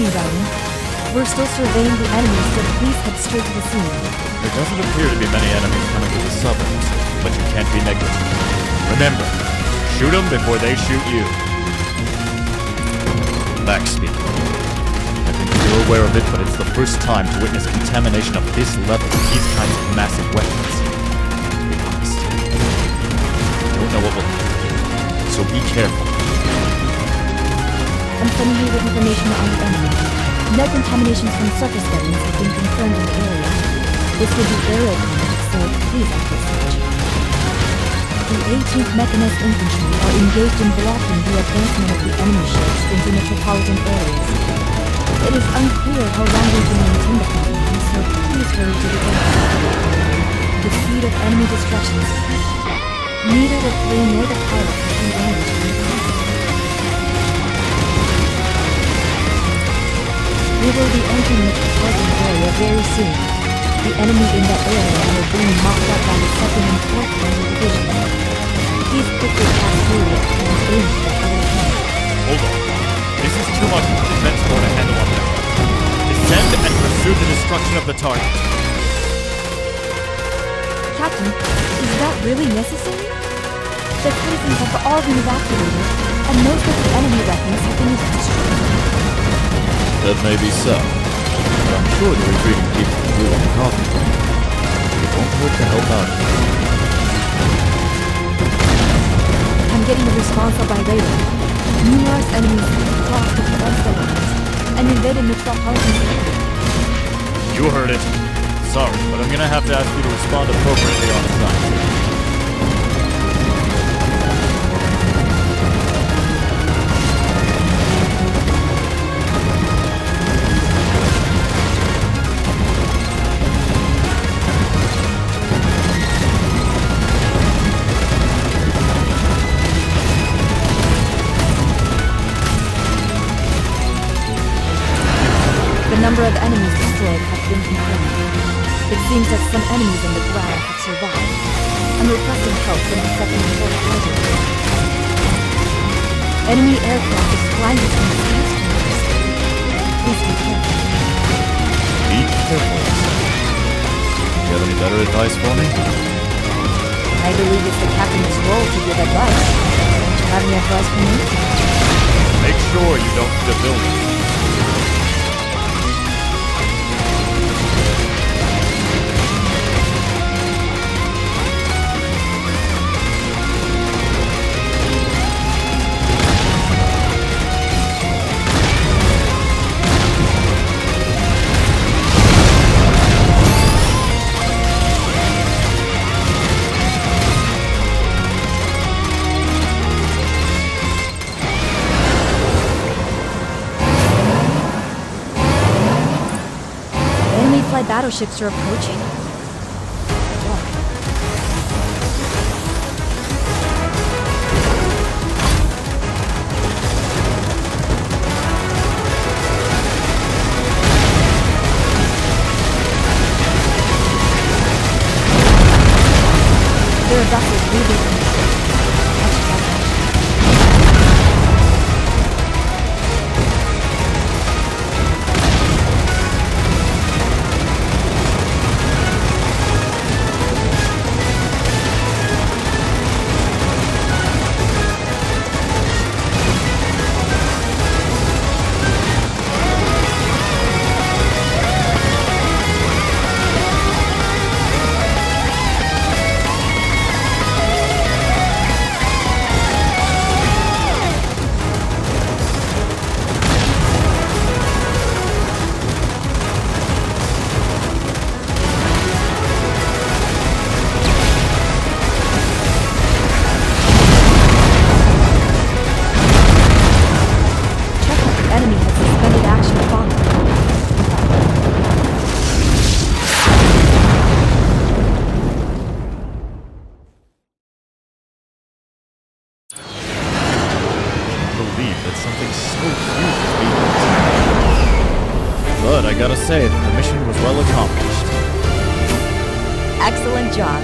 We're still surveying the enemies, so please head straight to the scene. There doesn't appear to be many enemies coming to the suburbs, but you can't be negligent. Remember, shoot them before they shoot you. Speaking. I think you're aware of it, but it's the first time to witness contamination of this level with these kinds of massive weapons. Be honest. You don't know what will happen, so be careful. I'm sending you the information on the enemy. No contaminations from surface weapons have been confirmed in the area. This would be aerial combat, so please search. The 18th Mechanized Infantry are engaged in blocking the advancement of the enemy ships into metropolitan areas. It is unclear how long they can maintain the compound, so please hurry to the end. The speed of enemy destruction is. Neither the plane nor the pilot have been We will be entering the metropolitan area very soon. The enemy in that area are being mocked up by the 2nd and 4th Army Divisions. Please quickly pass through it and aim for the other side. Hold on. This is too much for the defense corps to handle on own. Descend and pursue the destruction of the target. Captain, is that really necessary? The citizens have all been evacuated, and most of the enemy weapons have been destroyed. That may be so. But I'm sure the retreating people can do on the coffee break. It won't hurt to help out. I'm getting a response by radar. Numerous enemies have crossed the defense lines and invaded metropolitan area. You heard it. Sorry, but I'm gonna have to ask you to respond appropriately on site. The number of enemies destroyed have been confirmed. It seems that some enemies on the ground have survived. I'm requesting help from the second and fourth. Enemy aircraft is flying between the skyscrapers. Please be careful. Be careful. Do you have any better advice for me? I believe it's the captain's role to give advice. Don't you have any advice for me? Make sure you don't hit building. Battleships are approaching. say that the mission was well accomplished. Excellent job.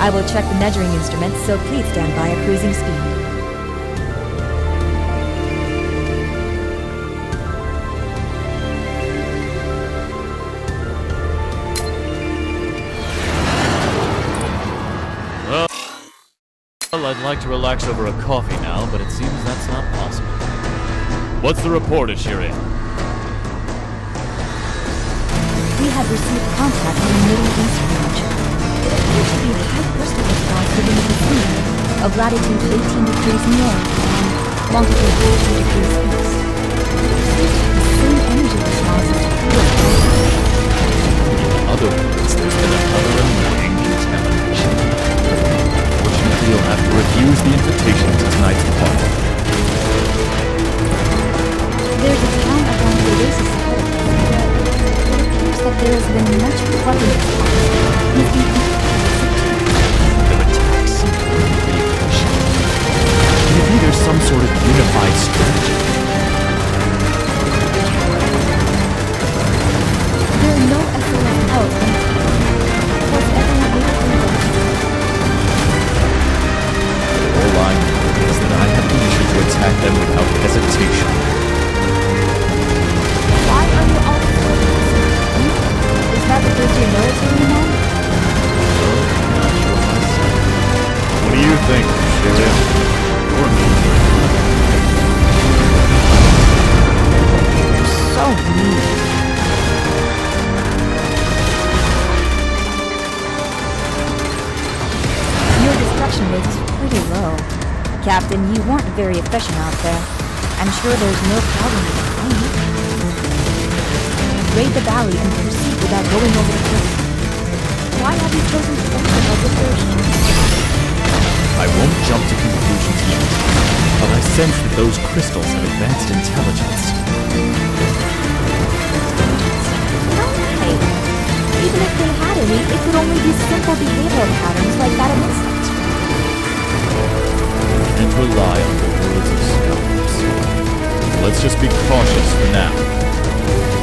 I will check the measuring instruments, so please stand by at cruising speed. Well, I'd like to relax over a coffee now, but it seems that's not possible. What's the report, Ashiri? We have received contact from the Middle East region. It appears to be a high crystal response within the Pacific of latitude 18 degrees north and longitude 42 degrees east. The same energy response previous In other words, there's been another annoying contamination. Unfortunately, you'll have to refuse the invitation to tonight's party. Very efficient out there. I'm sure there's no problem with the plane. Raid the valley and proceed without going over the cliff. Why have you chosen to enter as a first? I won't jump to conclusions yet, but I sense that those crystals have advanced intelligence. No way. Even if they had any, it could only be simple behavioral patterns like that of insects. Can't rely on the of scholars. Let's just be cautious for now.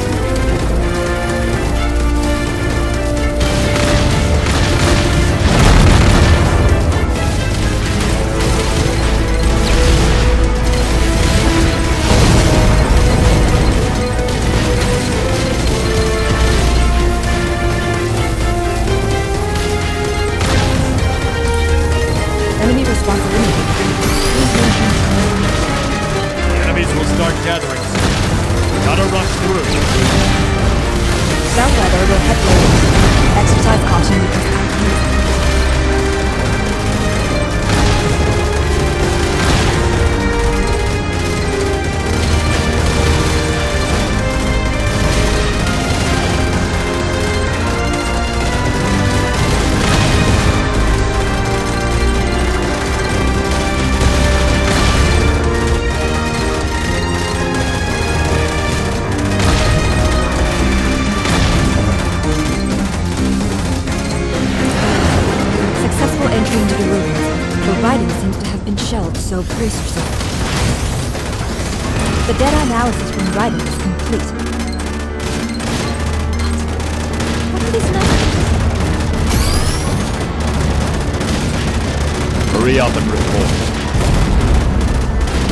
Hurry up and report.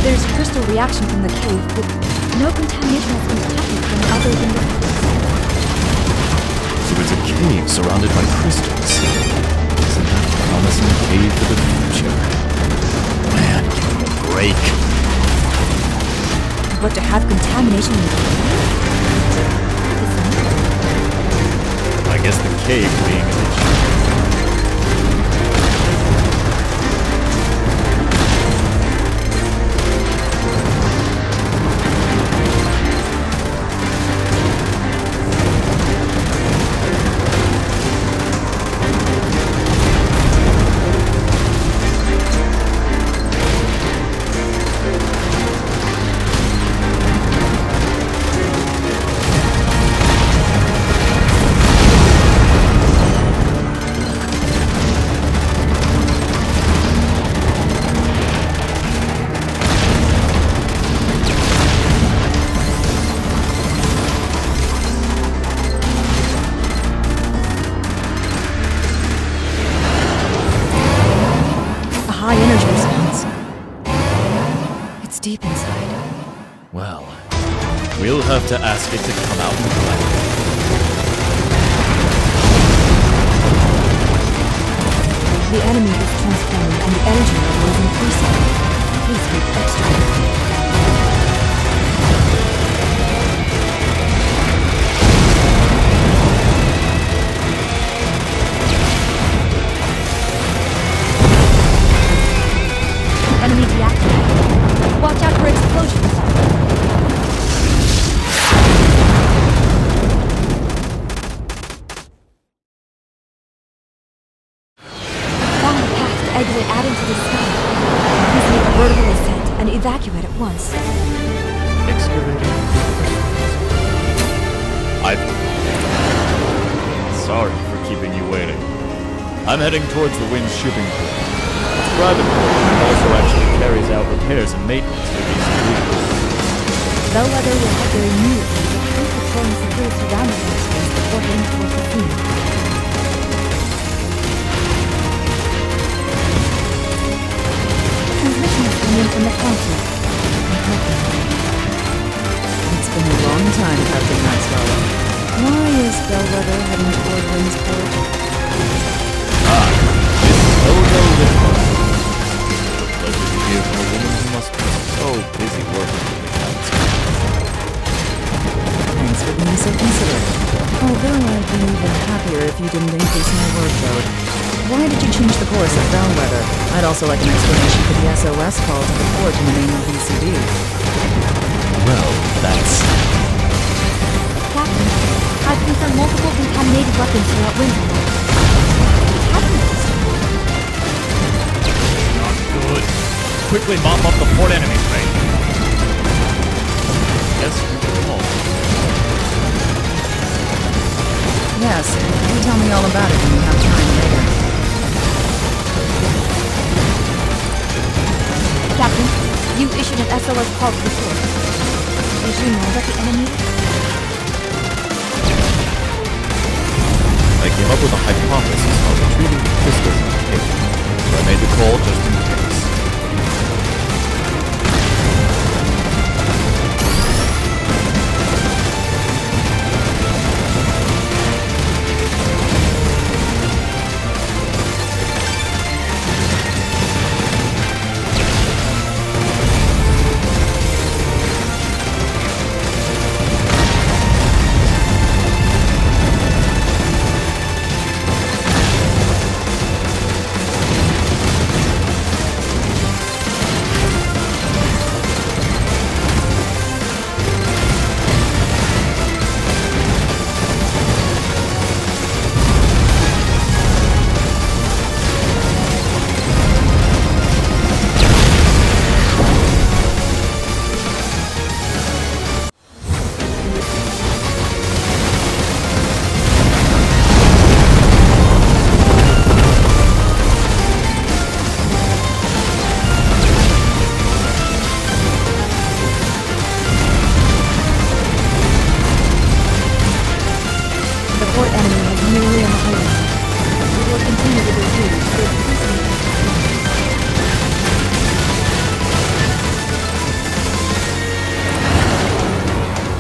There's crystal reaction from the cave, but no contamination has been detected from other than the So it's a cave surrounded by crystals. Isn't that a promising cave for the future? Man, give me a break. But to have contamination in the cave? I guess the cave being an issue. To ask it to come out and play. The enemy is transforming and the energy level is increasing. Please be extra heading towards the Wind's shipping port. It's a private port also actually carries out repairs and maintenance for these fleets. Bellwether will have their immediately to complete patrolling secure surrounding airspace before heading towards the scene. Transmission is coming from the council. It's been a long time, Captain Maxwell. Why is Bellwether heading toward Windsport? Also like an explanation for the SOS call to the port in the name of VCD. Well, that's. Captain, I've multiple weapons throughout Windham. What's happening? Not good. Quickly mop up the port enemy train. Yes, you can. Yes, you tell me all about it when you have time later. Captain, you issued an SOS call to the port. Did you know that the enemy... came up with a hypothesis on retrieving so I made the call just in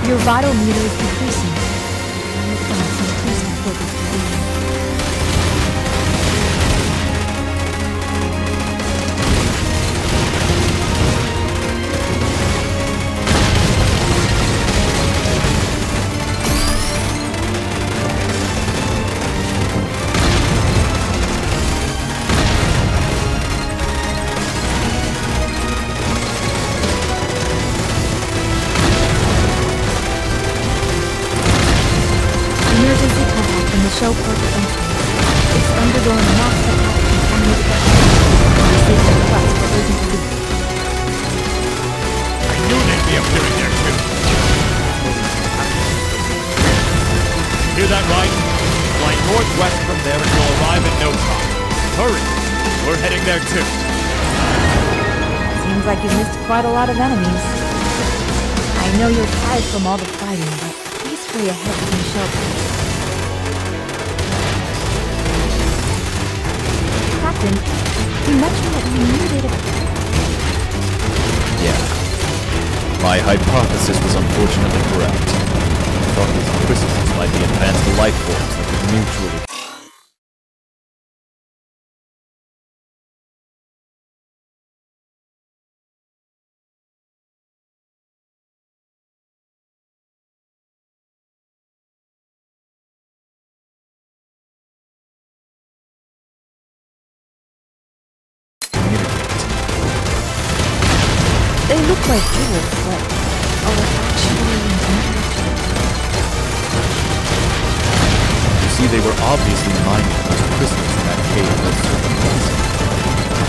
Your vital meter is decreasing. The show port. It's undergoing mass attack of contaminated weapons. Received a request for urgent relief. I knew they'd be appearing there too. Hear that right? Fly northwest from there and you'll arrive in no time. Hurry! We're heading there too. Seems like you missed quite a lot of enemies. I know you're tired from all the fighting, but please hurry ahead to the shelter. Captain, you mentioned that you needed a... Yeah. My hypothesis was unfortunately correct. I thought these crystals might be advanced life forms that could mutually like jewels, but are actually intellectual. You see, they were obviously mining those crystals in that cave those serpent was.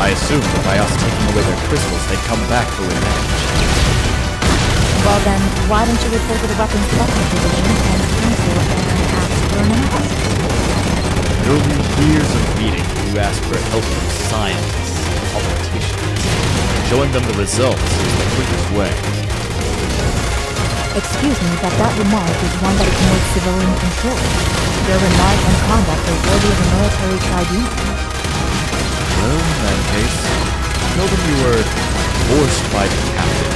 I assumed that by us taking away their crystals, they'd come back for revenge. Well then, why don't you report to the Weapons Development Division and Council and ask for an analysis? There'll be years of meeting you ask for help from scientists, politicians. Showing them the results is the quickest way. Excuse me, but that remark is one that ignores civilian control. Your remark and conduct are worthy of a military tribunal. Well, in that case, tell them you were forced by the captain.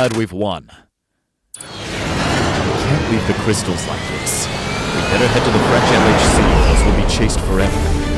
Glad we've won. We can't leave the crystals like this. We better head to the French LHC, or else we'll be chased forever.